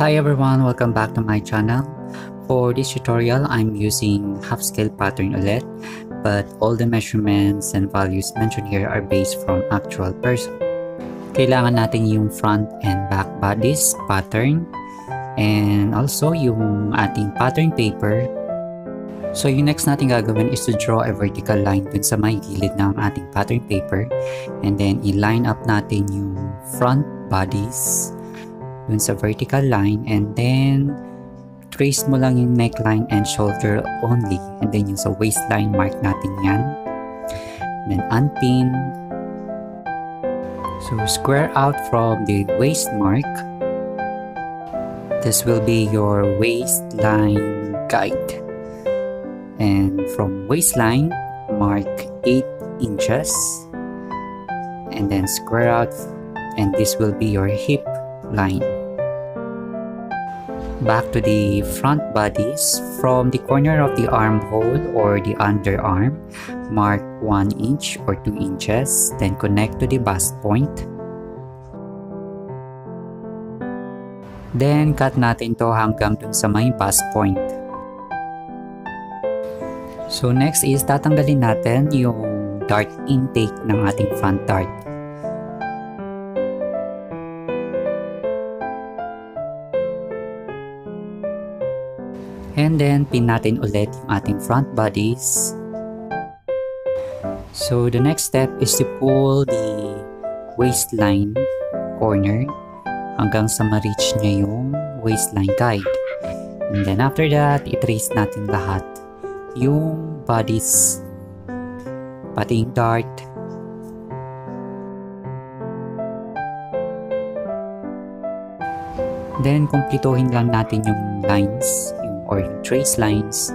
Hi everyone, welcome back to my channel. For this tutorial, I'm using half-scale pattern OLED, but all the measurements and values mentioned here are based from actual person. Kailangan natin yung front and back bodies pattern, and also yung ating pattern paper. So yung next natin gagawin is to draw a vertical line dun sa may gilid ng ating pattern paper, and then i-line up natin yung front bodies dun sa vertical line and then trace mo lang yung neckline and shoulder only. And then yung sa waistline mark natin yan. Then unpin. So square out from the waist mark. This will be your waistline guide. And from waistline mark 8 inches. And then square out and this will be your hip line. Back to the front bodies. From the corner of the armhole or the underarm mark 1 inch or 2 inches then connect to the bust point. Then cut natin to hanggang dun sa may bust point. So next is tatanggalin natin yung dart intake ng ating front dart And then, pin natin ulit yung ating front bodies. So, the next step is to pull the waistline corner hanggang sa ma-reach niya yung waistline guide. And then after that, i-trace natin lahat yung bodies, pati yung dart, Then, kumplituhin lang natin yung lines, or trace lines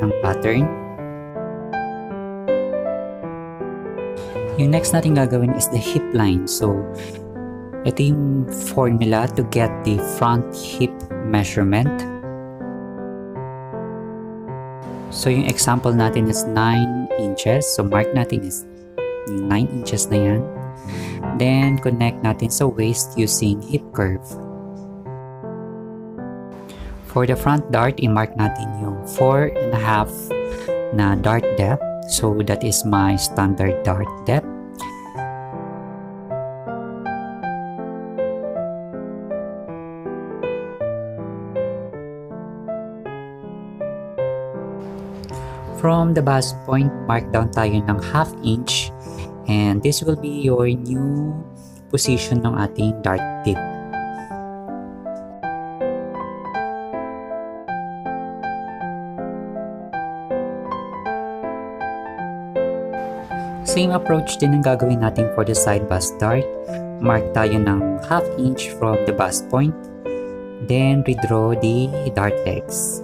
ng pattern. Yung next natin gagawin is the hip line. So, ito yung formula to get the front hip measurement. So, yung example natin is 9 inches. So, mark natin is 9 inches na yan. Then, connect natin sa waist using hip curve. For the front dart, i-mark natin yung 4 and a half na dart depth. So that is my standard dart depth. From the bust point, mark down tayo ng half inch and this will be your new position ng ating dart tip. Same approach din ang gagawin natin for the side bust dart. Mark tayo ng half inch from the bust point. Then redraw the dart legs.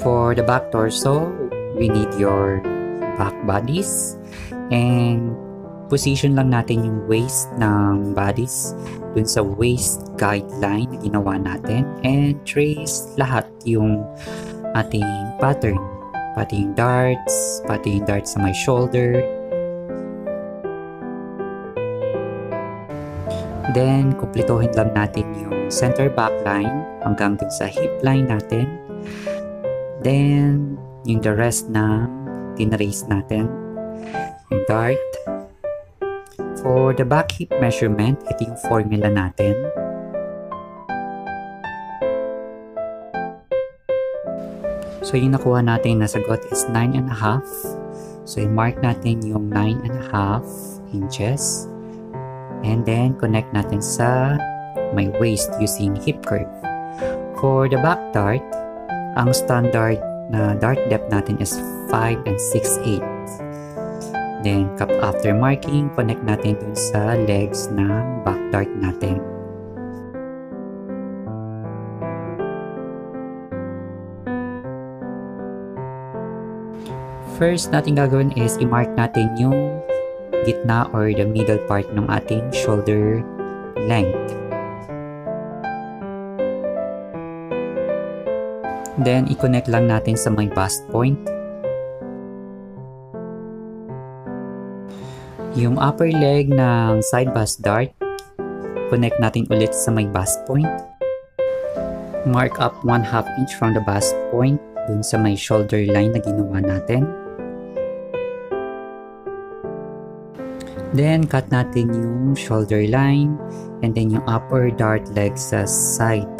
For the back torso, we need your back bodies and position lang natin yung waist ng bodies dun sa waist guideline na ginawa natin and trace lahat yung ating pattern pati yung darts pati yung darts sa my shoulder. Then kumplituhin lang natin yung center back line hanggang dun sa hip line natin. Then yung the rest na tinrace natin yung dart For the back hip measurement, ito yung formula natin. So yung nakuha natin na sagot is 9 and a half. So i-mark natin yung 9 and a half inches. And then connect natin sa my waist using hip curve. For the back dart, ang standard na dart depth natin is 5 and 6 8 Then, after marking, connect natin dun sa legs ng back dart natin. First natin gagawin is i-mark natin yung gitna or the middle part ng ating shoulder length. Then, i-connect lang natin sa may bust point Yung upper leg ng side bust dart, connect natin ulit sa may bust point. Mark up 1 half inch from the bust point dun sa may shoulder line na ginawa natin. Then, cut natin yung shoulder line and then yung upper dart leg sa side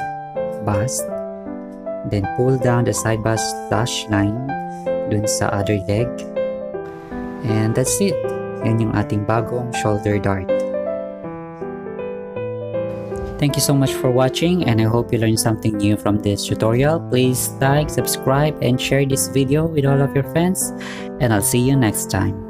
bust. Then, pull down the side bust slash line dun sa other leg. And that's it. Yan yung ating bagong shoulder dart. Thank you so much for watching and I hope you learned something new from this tutorial. Please like, subscribe, and share this video with all of your friends and I'll see you next time.